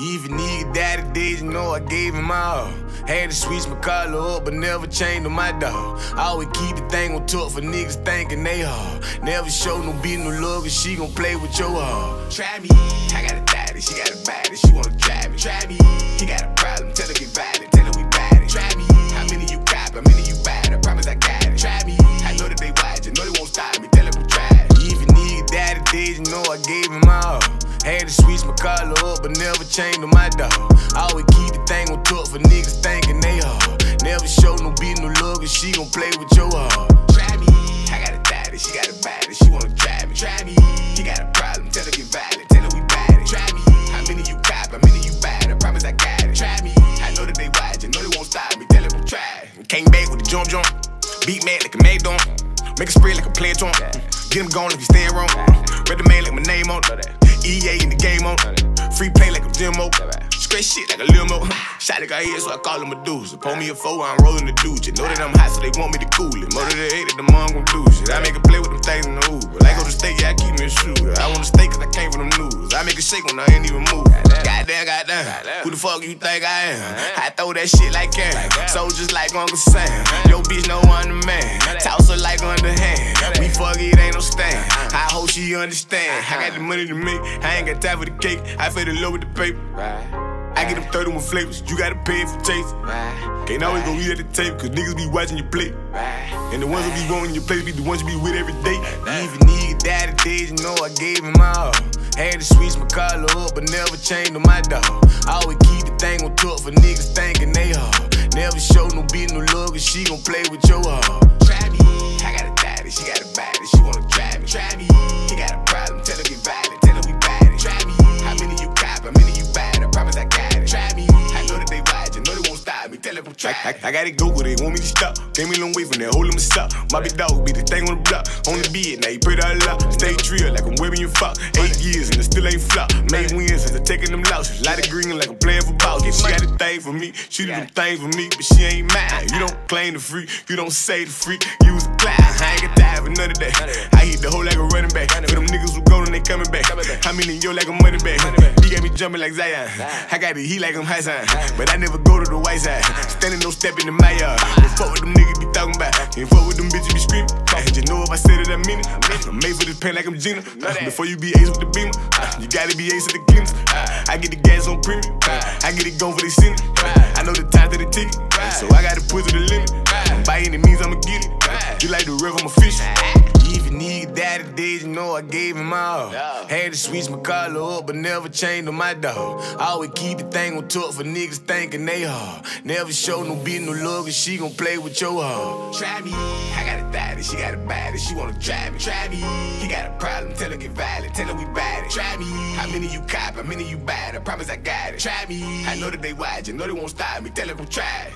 Even nigga daddy days, you know I gave him all. Had to switch my collar up, but never changed on my dog. Always keep the thing on top for niggas thinking they hard. Never show no beat, no love, and she gon' play with your heart. Try me, I got a daddy, she got a baddie, she wanna try me. Try me, To switch my collar up, but never change on my dog. I always keep the thing on top for niggas thinking they hard. Never show no beat, no love, and she gon' play with your heart. Try me, I got a daddy, she got a baddie, she wanna try me. Try me, he got a problem, tell her get violent, tell her we bad. Try me, how many you cop, how many you bad? I promise I got it. Try me, I know that they watch, I know they won't stop me, tell them we try. Came back with the jump jump, beat mad like a don't. Make a spread like a player trump. Get him gone if you stand wrong. Read the man like my name on. EA in the game on. Free play like a demo. Straight shit like a limo. Shot got here, so I call him a deuce. Pull me a four, I'm rolling the dude. You know that I'm hot, so they want me to cool it. Than they hate that the mom gon' do shit. I make a play with them things in the Uber. I go to state, yeah, I keep me a shooter. I wanna stay cause I came from them news. I make a shake when I ain't even move. Goddamn, goddamn. Who the fuck you think I am? I throw that shit like Cam. Soldiers like Uncle Sam. Yo, bitch, no the man. Toss her like underhand. We fuck it, ain't no stand. I hope she understand. I got the money to make. I ain't got time for the cake. I feel the love with the paper. I get them 30 with flavors, you gotta pay for taste. Can't always go eat at the table, cause niggas be watching you play. And the ones who be wanting your play be the ones you be with every day. Even nigga daddy days, you know I gave him all. Had to switch my collar up, but never changed on my dog. I always keep the thing on top for niggas thinking they hard. Never show no beat, no love, cause she gon' play with your heart. Try me, I got a daddy, she got a baddie, she wanna try me. Try me, me, them try. I, I, I got it Google, they want me to stop. Came a long way from that hole in my stop. My big dog be the thing on the block. On the beat, now you pray that a lot. Stay drill like I'm wearing your fuck. Eight years and it still ain't flop. Made wins since I taking them losses. Light of green like I'm playing for ball. She got a thing for me, she do them things for me, but she ain't mine. You don't claim the free, you don't say the free. Use a class, I ain't got time for none of that. I hit the hole like a running back. For them niggas who gone and they coming back. How many yo like a money back? He jumping like Zion. I got the heat like I'm high sign. But I never go to the white side. Standing no step in the my yard. Don't fuck with them niggas be talking about. Can't fuck with them bitches be screaming. You know if I said it, I mean it. I'm made for this pain like I'm Gina. Before you be ace with the beamer, you gotta be ace with the cleaners. I get the gas on premium. I get it gone for the city. I know the time to the ticket. So I gotta push to the limit. By any means, I'ma get it. You like the river, I'm a fish. Daddy days, you know I gave him all. Had to switch my collar up, but never changed on my dog. Always keep the thing on top for niggas thinking they hard. Never show no beat, no love, and she gon' play with your heart. Try me, I got a daddy, she got a baddie, she wanna try me. Try me, he got a problem, tell her get violent, tell her we bad it. Try me, how many you cop, how many you bad? I promise I got it. Try me, I know that they watch, I know they won't stop me, tell her come try.